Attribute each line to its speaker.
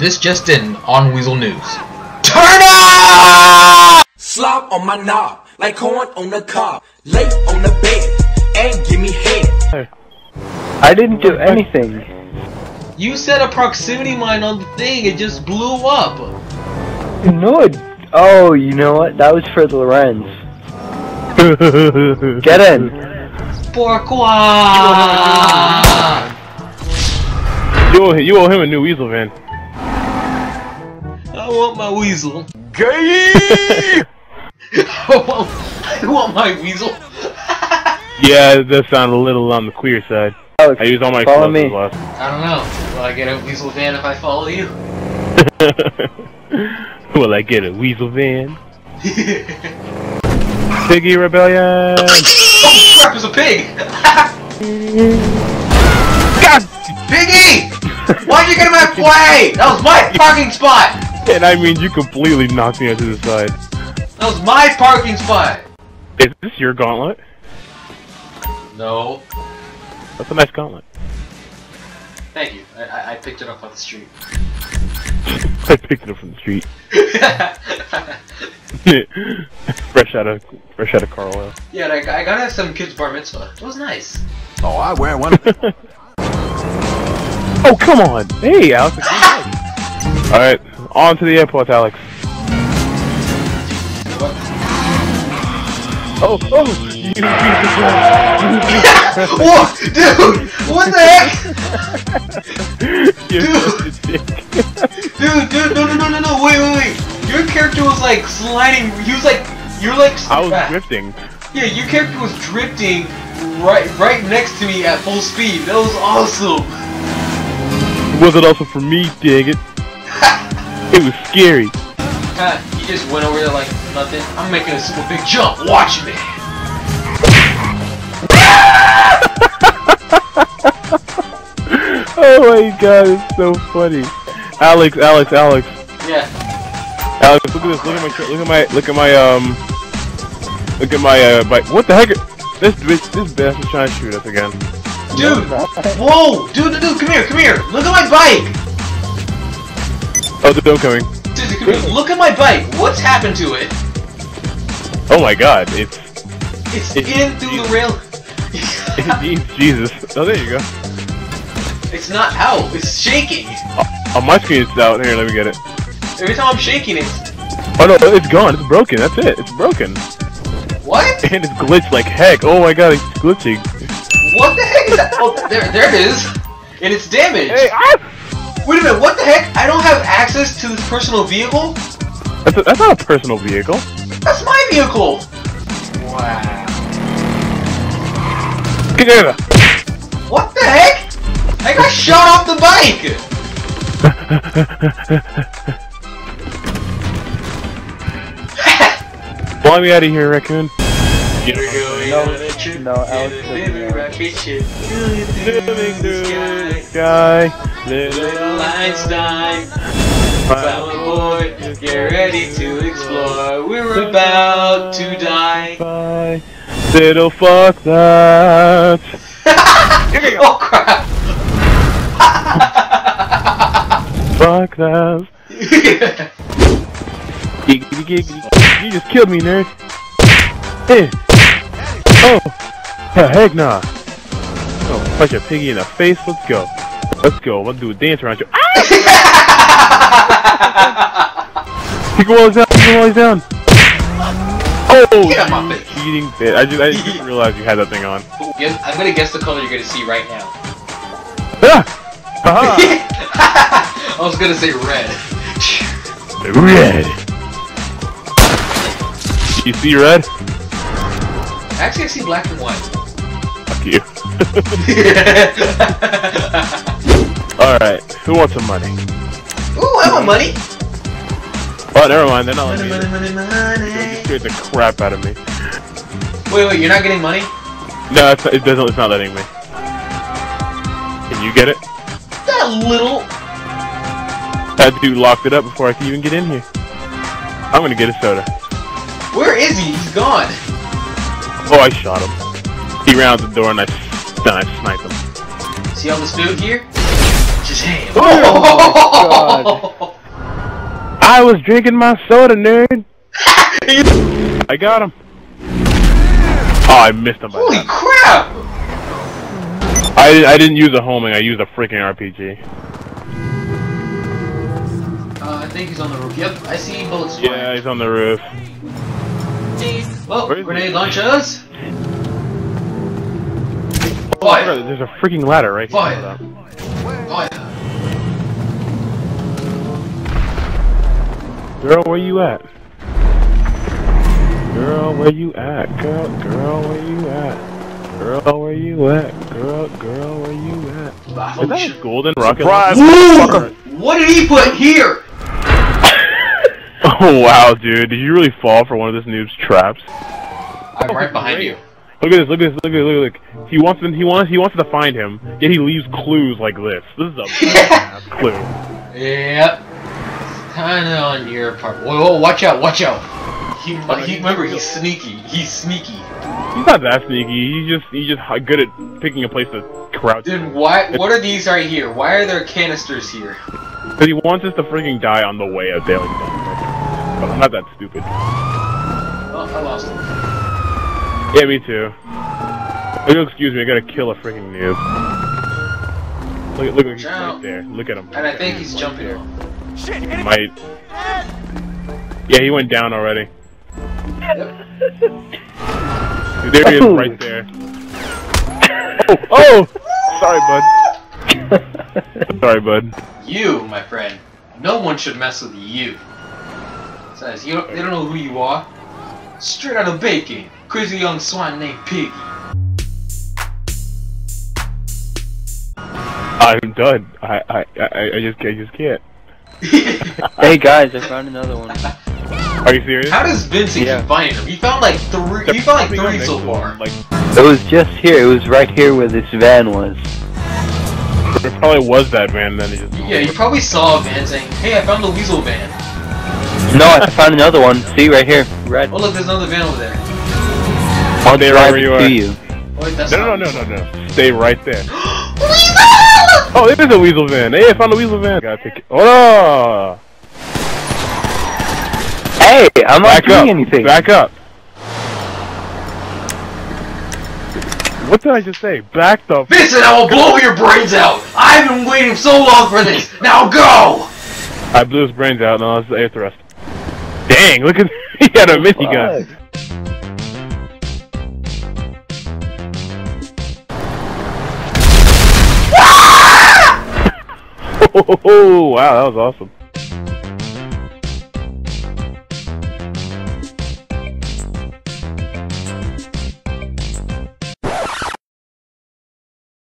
Speaker 1: This just in on Weazel News. Turn up!
Speaker 2: Slop on my knob, like corn on the cob. Lay on the bed, and give me head.
Speaker 3: I didn't do anything.
Speaker 1: You set a proximity mine on the thing, it just blew up.
Speaker 3: No, it, oh, you know what? That was for the Lorenz. Get in.
Speaker 1: Pourquoi?
Speaker 4: You owe, you owe him a new Weazel van.
Speaker 1: I want my weasel.
Speaker 4: Gay!
Speaker 1: I want, I want my weasel.
Speaker 4: yeah, it does sound a little on the queer side.
Speaker 3: Alex,
Speaker 4: I use all my
Speaker 3: follow
Speaker 4: explosives
Speaker 3: me.
Speaker 4: last.
Speaker 1: I don't know. Will I get a Weazel van if I follow you?
Speaker 4: Will I get a Weazel van? Piggy Rebellion!
Speaker 1: oh crap, it's a pig!
Speaker 4: God!
Speaker 1: Piggy! Why'd you get in my way? That was my parking spot!
Speaker 4: And I mean, you completely knocked me onto the side.
Speaker 1: That was my parking spot!
Speaker 4: Is this your gauntlet?
Speaker 1: No.
Speaker 4: That's a nice gauntlet.
Speaker 1: Thank you. I, I, I picked it up on the street.
Speaker 4: I picked it up from the street. fresh out of fresh out of car oil.
Speaker 1: yeah, and I, I got at some kid's bar mitzvah. It was nice.
Speaker 5: Oh, I wear one.
Speaker 4: Oh come on! Hey, Alex. All right, on to the airport, Alex. Oh, oh! You beat
Speaker 1: Whoa, dude! What the heck?
Speaker 4: the You're such a dick.
Speaker 1: Dude, dude, no, no, no, no, no, wait, wait, wait. Your character was like sliding. He was like, you're like.
Speaker 4: I was
Speaker 1: ah,
Speaker 4: drifting.
Speaker 1: Yeah, your character was drifting right, right next to me at full speed. That was awesome.
Speaker 4: Was it also for me? Dang it! It was scary.
Speaker 1: Ha, he just went over there like nothing. I'm making a super big jump. Watch me.
Speaker 4: Oh my god, it's so funny. Alex, Alex, Alex,
Speaker 1: Yeah.
Speaker 4: Alex, look at this. Look at my. Look at my. Look at my. Um. Look at my. Uh. Bike. What the heck? This bitch. This bastard's trying to shoot us again.
Speaker 1: Dude. Whoa, dude, dude, dude, come here, come here. Look at my bike.
Speaker 4: Oh, the dome coming.
Speaker 1: Look at my bike. What's happened to it?
Speaker 4: Oh my god, it's.
Speaker 1: It's
Speaker 4: It-
Speaker 1: in through the rail.
Speaker 4: It needs Jesus. Oh, there you go.
Speaker 1: it's not out. It's shaking.
Speaker 4: On my screen, it's out. Here, let me get it.
Speaker 1: Every time I'm shaking, it's
Speaker 4: Oh no, it's gone. It's broken. That's it. It's broken.
Speaker 1: what?
Speaker 4: And it's glitched like heck. Oh my god, it's glitching.
Speaker 1: What the heck is that? Oh, there, there it is. And it's damaged.
Speaker 4: Hey, ah!
Speaker 1: Wait a minute. What the heck? I don't have access to this personal vehicle.
Speaker 4: That's, a, that's not a personal vehicle.
Speaker 1: That's my vehicle. Wow.
Speaker 4: Get there.
Speaker 1: What the heck? I got shot off the bike.
Speaker 4: Fly me out of here, raccoon.
Speaker 1: We're going
Speaker 3: No,
Speaker 1: on a trip
Speaker 3: no, Alex
Speaker 1: in a
Speaker 3: doesn't know.
Speaker 1: rocket ship.
Speaker 4: Living through
Speaker 1: Sky.
Speaker 4: the sky.
Speaker 1: Little
Speaker 4: Little
Speaker 1: Einstein, I'm aboard. Get ready to explore. We're about to die.
Speaker 4: Bye. Little fuck that.
Speaker 1: oh crap!
Speaker 4: Fuck that. Giggity giggity. You just killed me, nerd. Hey. Oh. Heck nah. Oh, punch a piggy in the face. Let's go. Let's go. Let's do a dance around you. Ah! Him while he's down. Him while he's down. Oh,
Speaker 1: Get on my face.
Speaker 4: cheating bitch. I just, I just didn't realize you had that thing on.
Speaker 1: I'm gonna guess the color you're gonna see right now.
Speaker 4: Ah! Haha!
Speaker 1: I was gonna say red.
Speaker 4: red. You see red?
Speaker 1: Actually, I see black and white.
Speaker 4: Fuck you. Alright, who wants some money?
Speaker 1: Ooh, I want money.
Speaker 4: Oh, never mind, they're not
Speaker 1: Money,
Speaker 4: letting
Speaker 1: money,
Speaker 4: me.
Speaker 1: money,
Speaker 4: You
Speaker 1: money.
Speaker 4: scared the crap out of me.
Speaker 1: Wait, wait, you're not getting money?
Speaker 4: No, it's, it doesn't. It's not letting me. Can you get it?
Speaker 1: That little.
Speaker 4: That dude locked it up before I could even get in here. I'm gonna get a soda.
Speaker 1: Where is he? He's gone.
Speaker 4: Oh, I shot him. He ran out the door and I, then I sniped him.
Speaker 1: See all this food here? Just hit him.
Speaker 3: Oh
Speaker 4: I was drinking my soda, nerd. I got him. Oh, I missed him.
Speaker 1: Holy crap!
Speaker 4: I I didn't use a homing. I used a freaking RPG.
Speaker 1: Uh, I think he's on the roof. Yep, I see bullets
Speaker 4: Yeah,
Speaker 1: flying.
Speaker 4: he's on the roof.
Speaker 1: Well,
Speaker 4: Where is he?
Speaker 1: grenade launchers.
Speaker 4: Oh,
Speaker 1: Fire!
Speaker 4: there's a freaking ladder right here.
Speaker 1: Fire.
Speaker 4: Hold.
Speaker 1: Fire!
Speaker 4: Girl, where you at? Girl, where you at? Girl, girl, where you at? Girl, where you at? Girl, girl, where you at? Is that a golden rocket?
Speaker 1: Ooh! What did he put here?
Speaker 4: Oh wow, dude! Did you really fall for one of this noob's traps?
Speaker 1: I'm right behind you.
Speaker 4: Look at this! Look at this! Look at this! Look! Look! He wants them. He wants. He wants to find him. Yet he leaves clues like this. This is a badass clue.
Speaker 1: Yep. Kinda on your part. Whoa, whoa, watch out, watch out. He, he, remember, he's sneaky. He's sneaky.
Speaker 4: He's not that sneaky. He's just. He's just good at picking a place to crouch.
Speaker 1: Then why, what are these right here? Why are there canisters here?
Speaker 4: Because he wants us to freaking die on the way of Daily Done. But I'm not that stupid.
Speaker 1: Oh, I lost him.
Speaker 4: Yeah, me too. Oh, you'll excuse me, I gotta kill a freaking noob. Look, at- look, at he's right there. Look at him.
Speaker 1: And I think he's jumping on.
Speaker 4: He might. Yeah, he went down already. There he is, right there. Oh, oh! Sorry, bud. Sorry, bud.
Speaker 1: You, my friend. No one should mess with you. Says you. Don't, they don't know who you are. Straight out of bacon. Crazy young swine named Piggy.
Speaker 4: I'm done. I, I, I, I just, I just can't.
Speaker 3: Hey guys, I found another one.
Speaker 4: Are you serious?
Speaker 1: How does Vincent
Speaker 3: Yeah.
Speaker 1: keep finding them? He found like three. He found like three so far.
Speaker 4: Like,
Speaker 3: It was just here. It was right here where this van was.
Speaker 4: It probably was that van, then he just.
Speaker 1: Yeah, you probably saw a van saying, "Hey, I found the Weazel van."
Speaker 3: No, I found another one. See right here. Red.
Speaker 1: Oh look, there's another van over there.
Speaker 3: I'll
Speaker 4: Stay
Speaker 3: drive
Speaker 4: right
Speaker 3: it
Speaker 4: where
Speaker 3: to
Speaker 4: you
Speaker 3: you.
Speaker 1: Oh, wait, that's
Speaker 4: No, no,
Speaker 1: not
Speaker 4: no, no, no. Stay right there. Weasel! Oh, it is a Weazel van. Hey, I found a Weazel van. Gotta take it. Hold on.
Speaker 3: Hey, I'm not
Speaker 4: Back
Speaker 3: doing
Speaker 4: up.
Speaker 3: anything.
Speaker 4: Back up. What did I just say? Back the. F-
Speaker 1: Vincent, I will blow your brains out! I've been waiting so long for this! Now go!
Speaker 4: I blew his brains out. No, that's the air thrust. Dang! Look at he had a minigun. Oh, wow, that was awesome.